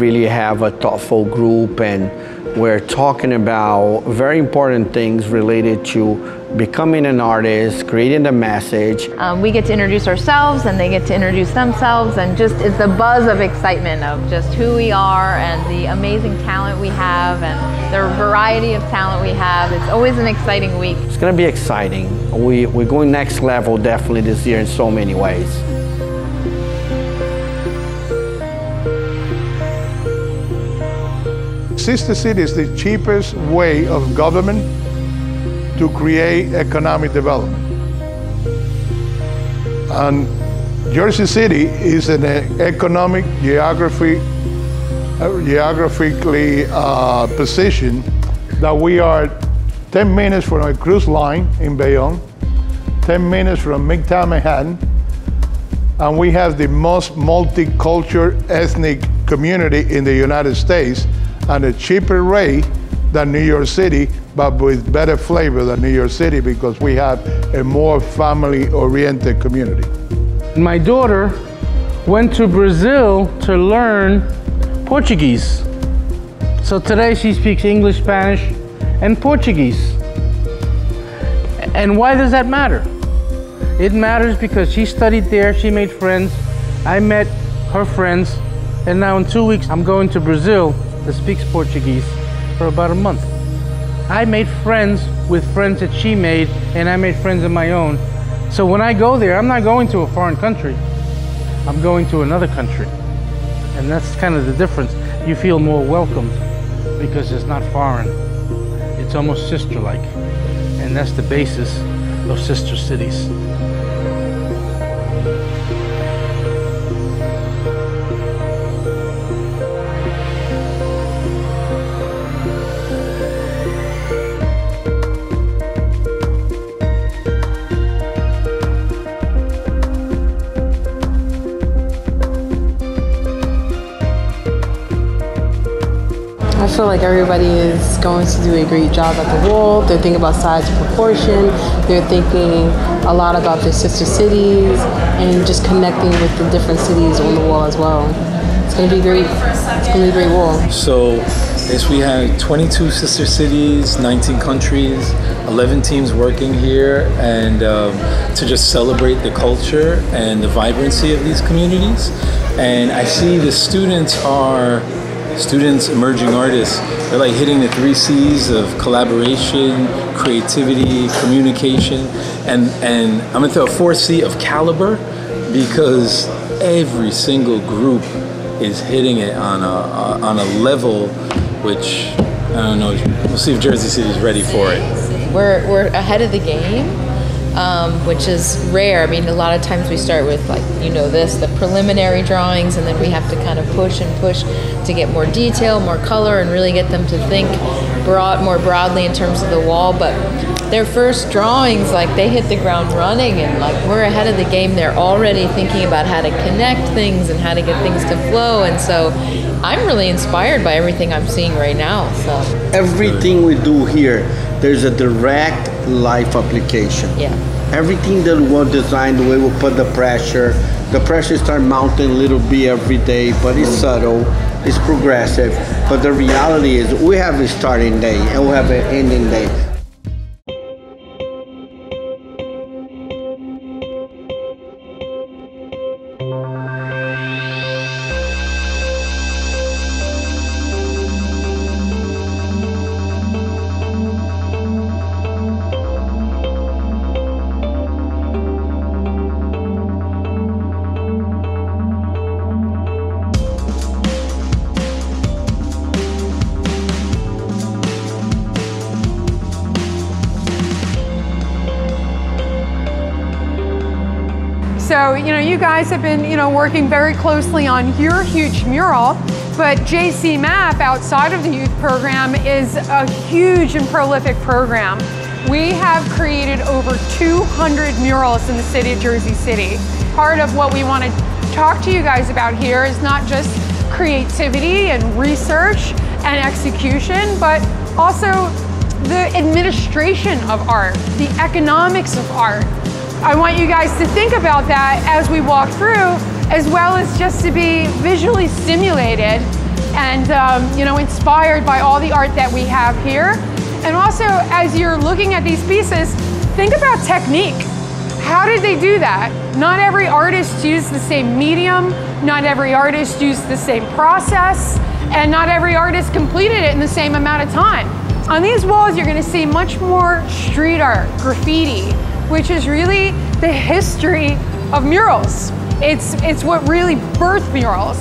really have a thoughtful group and we're talking about very important things related to becoming an artist, creating the message. Um, we get to introduce ourselves and they get to introduce themselves and just it's the buzz of excitement of just who we are and the amazing talent we have and the variety of talent we have. It's always an exciting week. It's gonna be exciting. We, we're going next level definitely this year in so many ways. Sister City is the cheapest way of government to create economic development. And Jersey City is an economic geography, uh, geographically uh, position that we are 10 minutes from a cruise line in Bayonne, 10 minutes from Midtown Manhattan, and we have the most multicultural ethnic community in the United States and a cheaper rate than New York City, but with better flavor than New York City because we have a more family-oriented community. My daughter went to Brazil to learn Portuguese. So today she speaks English, Spanish, and Portuguese. And why does that matter? It matters because she studied there, she made friends, I met her friends, and now in two weeks I'm going to Brazil that speaks Portuguese for about a month. I made friends with friends that she made, and I made friends of my own. So when I go there, I'm not going to a foreign country. I'm going to another country. And that's kind of the difference. You feel more welcomed because it's not foreign. It's almost sister-like. And that's the basis of sister cities. Feel like everybody is going to do a great job at the wall. They're thinking about size and proportion. They're thinking a lot about their sister cities and just connecting with the different cities on the wall as well. It's going to be great. It's going to be a great wall. So, yes, we have 22 sister cities, 19 countries, 11 teams working here, and um, to just celebrate the culture and the vibrancy of these communities. And I see the students are students, emerging artists, they're like hitting the three C's of collaboration, creativity, communication, and and I'm gonna throw a fourth C of caliber because every single group is hitting it on a on a level which I don't know. We'll see if Jersey City is ready for it. We're, we're ahead of the game, um, which is rare. I mean, a lot of times we start with, like, you know, this, the preliminary drawings, and then we have to kind of push and push to get more detail, more color, and really get them to think broad, more broadly in terms of the wall. But their first drawings, like, they hit the ground running, and, like, we're ahead of the game. They're already thinking about how to connect things and how to get things to flow. And so I'm really inspired by everything I'm seeing right now. So Everything we do here, there's a direct life application. Yeah. Everything that we design, the way we put the pressure, the pressure start mounting a little bit every day, but it's subtle, it's progressive. But the reality is we have a starting day and we have an ending day. So, you know, you guys have been, you know, working very closely on your huge mural, but JC MAP outside of the youth program is a huge and prolific program. We have created over 200 murals in the city of Jersey City. Part of what we want to talk to you guys about here is not just creativity and research and execution, but also the administration of art, the economics of art. I want you guys to think about that as we walk through, as well as just to be visually stimulated and um, you know inspired by all the art that we have here. And also, as you're looking at these pieces, think about technique. How did they do that? Not every artist used the same medium, not every artist used the same process, and not every artist completed it in the same amount of time. On these walls, you're gonna see much more street art, graffiti, which is really the history of murals. It's, it's what really birthed murals.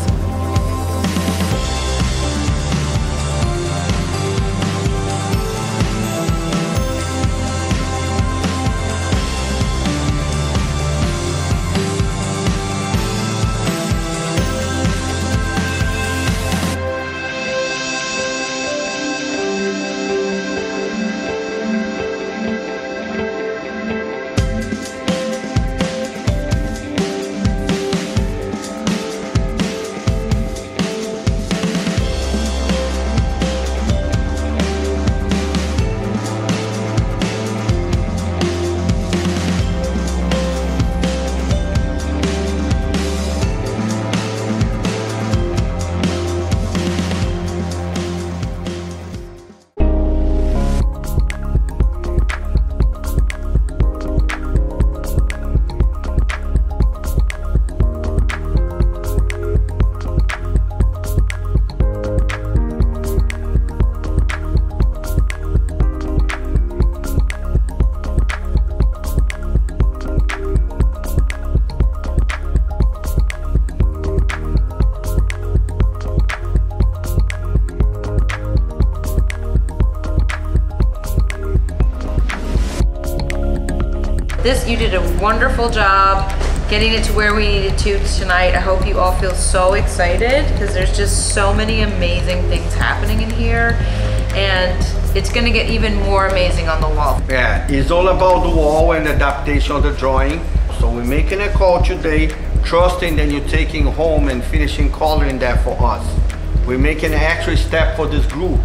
Did a wonderful job getting it to where we needed to tonight. I hope you all feel so excited because there's just so many amazing things happening in here. And it's gonna get even more amazing on the wall. Yeah, it's all about the wall and adaptation of the drawing. So we're making a call today, trusting that you're taking home and finishing coloring that for us. We're making an extra step for this group.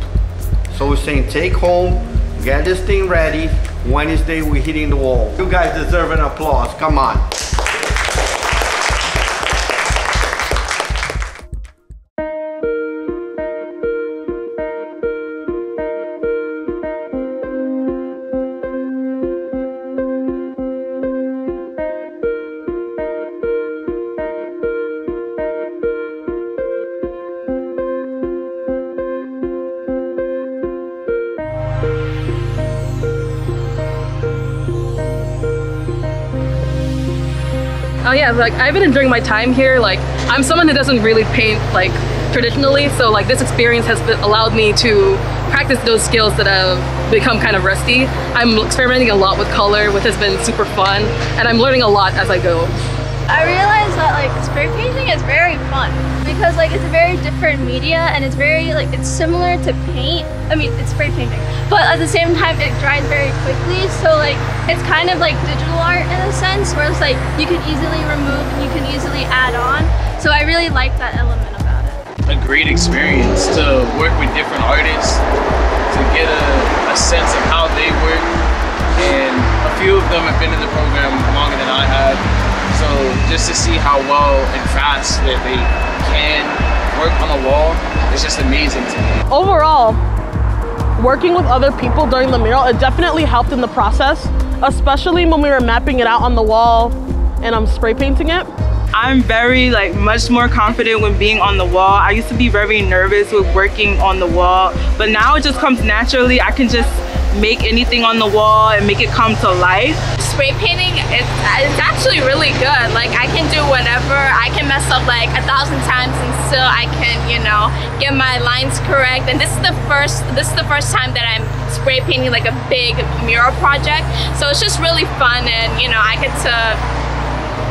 So we're saying take home, get this thing ready. Wednesday we're hitting the wall. You guys deserve an applause, come on. Oh yeah, like I've been enjoying my time here. Like I'm someone who doesn't really paint like traditionally, so like this experience has been, allowed me to practice those skills that have become kind of rusty. I'm experimenting a lot with color, which has been super fun, and I'm learning a lot as I go. I realized that like spray painting is very fun because like it's a very different media and it's very like it's similar to paint. I mean it's spray painting, but at the same time it dries very quickly. So like it's kind of like digital art in a sense, where it's like you can easily remove and you can easily add on. So I really like that element about it. a great experience to work with different artists, to get a, a sense of how they work. And a few of them have been in the program longer than I have. So just to see how well and fast that they can work on the wall is just amazing to me. Overall, working with other people during the mural, it definitely helped in the process, especially when we were mapping it out on the wall and I'm spray painting it. I'm very like much more confident when being on the wall. I used to be very nervous with working on the wall, but now it just comes naturally. I can just make anything on the wall and make it come to life. spray painting it's, it's actually really good. Like i can do whatever. I can mess up like a thousand times and still i can you know get my lines correct. And this is the first this is the first time that i'm spray painting like a big mural project. So it's just really fun and you know i get to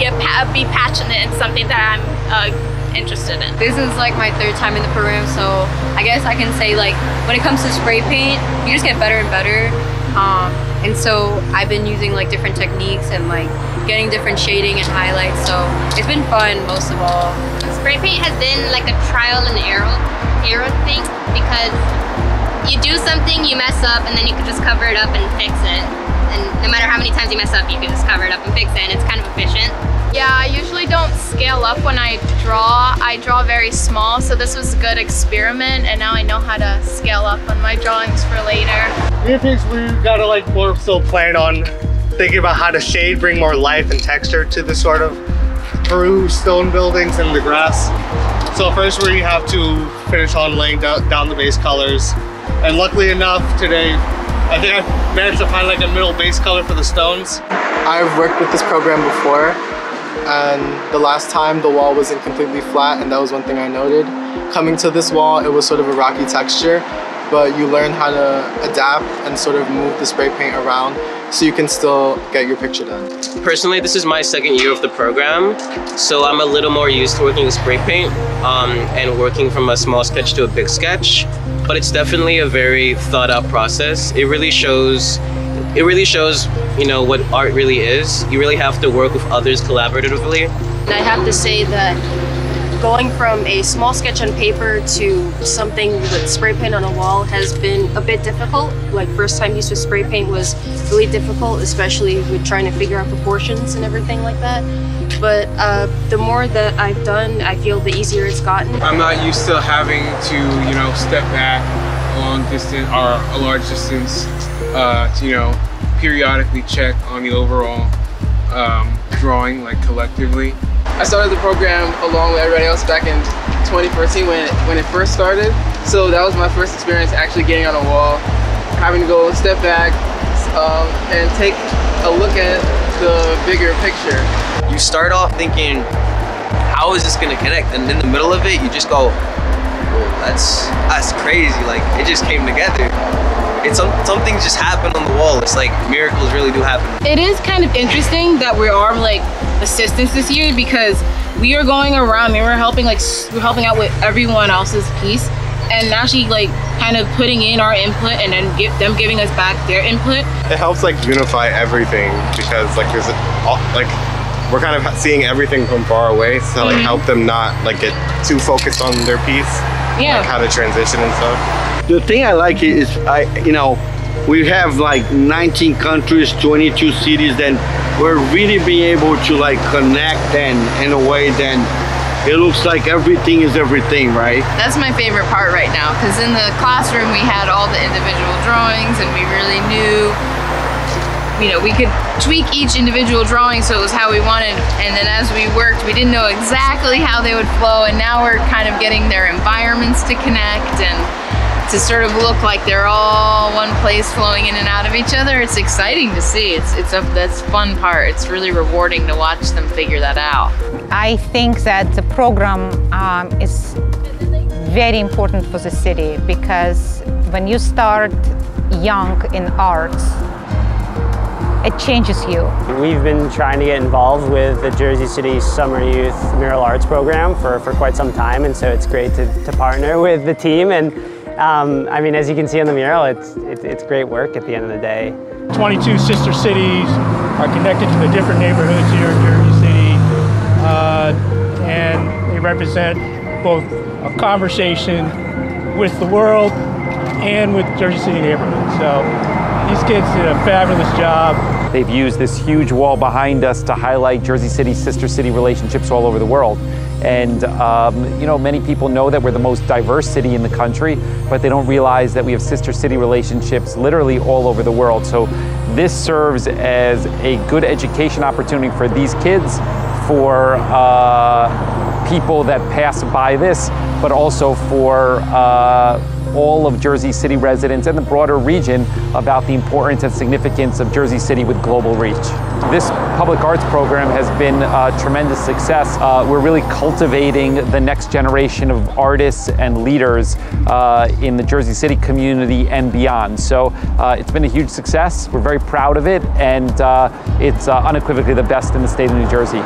get be passionate in something that i'm uh, interested in This is like my third time in the program, so I guess I can say like when it comes to spray paint, you just get better and better. Um, and so I've been using like different techniques and like getting different shading and highlights. So it's been fun most of all. Spray paint has been like a trial and error error thing because you do something, you mess up, and then you can just cover it up and fix it. And no matter how many times you mess up, you can just cover it up and fix it, and it's kind of efficient. Yeah, I usually don't scale up when I draw. I draw very small, so this was a good experiment, and now I know how to scale up on my drawings for later. New things we gotta like more still plan on thinking about how to shade, bring more life and texture to the sort of Peru stone buildings and the grass. So first we have to finish on laying down, down the base colors. And luckily enough today, I think I managed to find like a middle base color for the stones. I've worked with this program before and the last time the wall wasn't completely flat and that was one thing I noted. Coming to this wall, it was sort of a rocky texture, but you learn how to adapt and sort of move the spray paint around so you can still get your picture done. Personally, this is my second year of the program, so I'm a little more used to working with spray paint um, and working from a small sketch to a big sketch, but it's definitely a very thought out process. It really shows it really shows, you know, what art really is. You really have to work with others collaboratively. And I have to say that going from a small sketch on paper to something with spray paint on a wall has been a bit difficult. Like first time use with spray paint was really difficult, especially with trying to figure out proportions and everything like that. But uh, the more that I've done, I feel the easier it's gotten. I'm not used to having to, you know, step back a long distance or a large distance uh, to, you know, periodically check on the overall um, drawing, like collectively. I started the program along with everybody else back in 2014 when it, when it first started. So that was my first experience actually getting on a wall, having to go step back um, and take a look at the bigger picture. You start off thinking, how is this gonna connect? And in the middle of it, you just go, well, that's that's crazy. Like it just came together. It's something just happened on the wall. It's like miracles really do happen. It is kind of interesting that we are like assistants this year because we are going around and we're helping like we're helping out with everyone else's piece and actually like kind of putting in our input and then give them giving us back their input. It helps like unify everything because like there's all, like we're kind of seeing everything from far away so like Mhm. help them not like get too focused on their piece Yeah. like how to transition and stuff The thing I like is I, you know, we have like 19 countries, 22 cities, and we're really being able to like connect and in a way then it looks like everything is everything, right? That's my favorite part right now because in the classroom we had all the individual drawings and we really knew, you know, we could tweak each individual drawing so it was how we wanted. And then as we worked, we didn't know exactly how they would flow. And now we're kind of getting their environments to connect and to sort of look like they're all one place flowing in and out of each other. It's exciting to see. It's it's a that's fun part. It's really rewarding to watch them figure that out. I think that the program um, is very important for the city because when you start young in arts, it changes you. We've been trying to get involved with the Jersey City Summer Youth Mural Arts Program for, for quite some time, and so it's great to, to partner with the team. And um, I mean, as you can see on the mural, it's, it's, it's great work at the end of the day. 22 sister cities are connected to the different neighborhoods here in Jersey City, uh, and they represent both a conversation with the world and with Jersey City neighborhoods. So these kids did a fabulous job. They've used this huge wall behind us to highlight Jersey City sister city relationships all over the world. And um, you know, many people know that we're the most diverse city in the country, but they don't realize that we have sister city relationships literally all over the world. So this serves as a good education opportunity for these kids, for uh, people that pass by this, but also for uh, all of Jersey City residents and the broader region about the importance and significance of Jersey City with global reach. This public arts program has been a tremendous success. Uh, we're really cultivating the next generation of artists and leaders uh, in the Jersey City community and beyond. So uh, it's been a huge success. We're very proud of it, and uh, it's uh, unequivocally the best in the state of New Jersey.